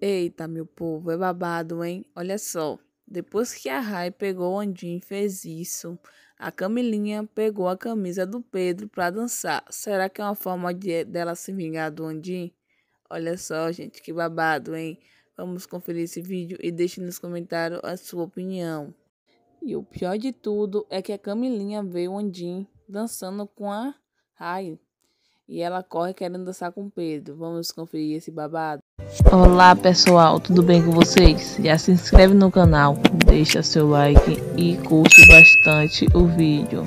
Eita, meu povo, é babado, hein? Olha só. Depois que a Rai pegou o Andim e fez isso, a Camilinha pegou a camisa do Pedro para dançar. Será que é uma forma de, dela se vingar do Andim? Olha só, gente, que babado, hein? Vamos conferir esse vídeo e deixe nos comentários a sua opinião. E o pior de tudo é que a Camilinha vê o Andim dançando com a Rai. E ela corre querendo dançar com o Pedro. Vamos conferir esse babado? Olá pessoal, tudo bem com vocês? Já se inscreve no canal, deixa seu like e curte bastante o vídeo.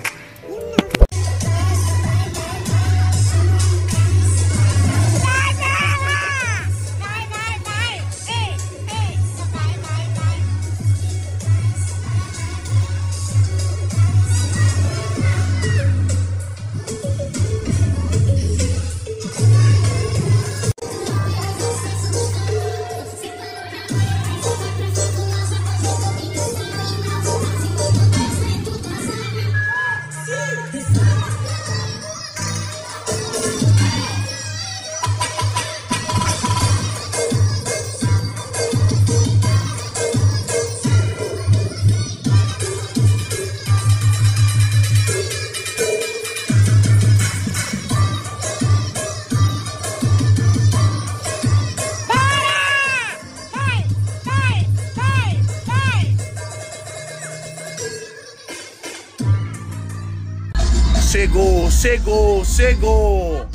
Chegou, chegou, chegou.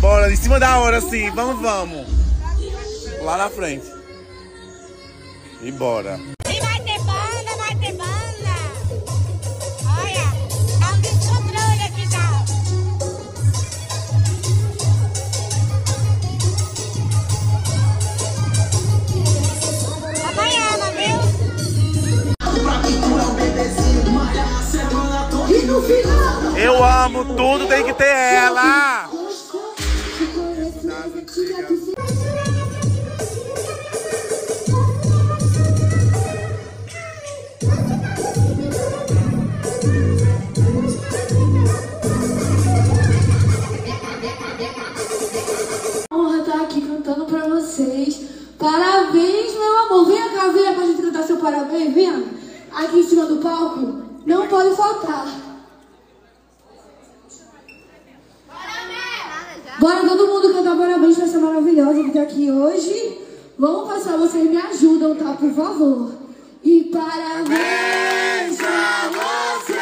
Bora, em cima da hora, sim. Vamos, vamos. Lá na frente. E bora. Amo tudo, tem que ter ela. honra estar aqui cantando pra vocês. Parabéns, meu amor. Venha cá, venha pra gente cantar seu parabéns, venha. Aqui em cima do palco, não pode faltar. Bora todo mundo cantar parabéns pra essa maravilhosa que tá aqui hoje. Vamos passar, vocês me ajudam, tá? Por favor. E parabéns pra você.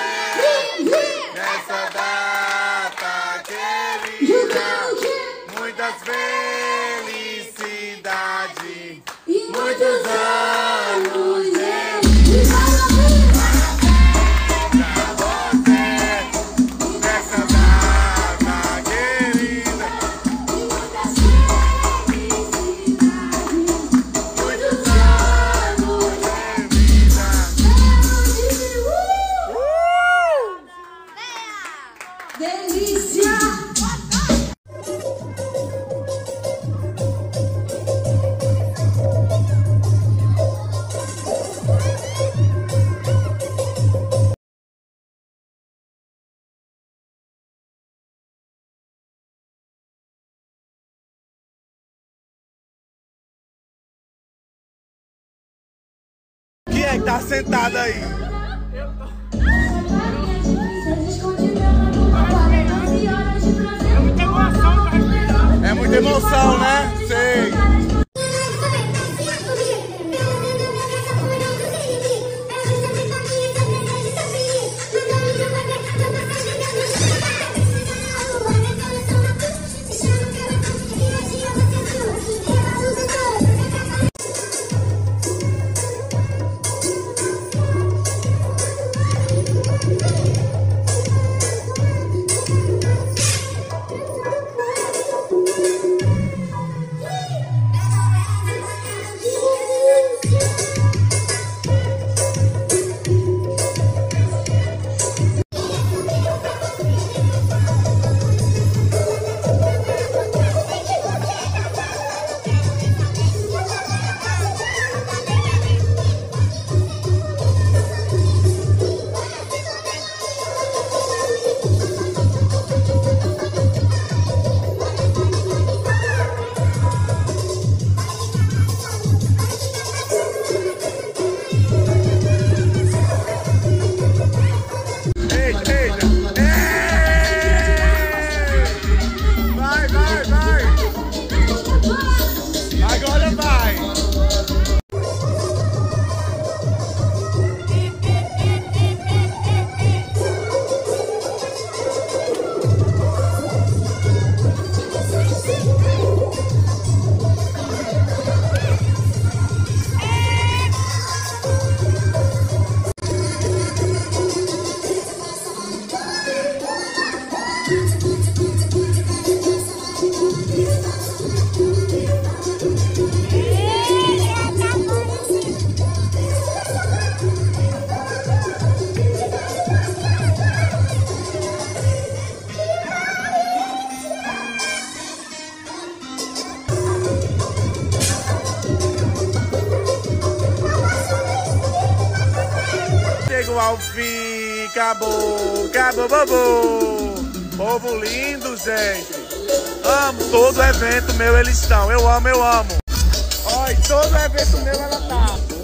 Nessa data querida, quê? muitas felicidades. E muitos anos Delícia! quem é que tá sentado aí? É emoção, né? Chegou ao fim. Acabou, acabou, bobo. Povo lindo, gente. Amo todo evento meu, eles estão. Eu amo, eu amo. Olha, todo evento meu ela tá.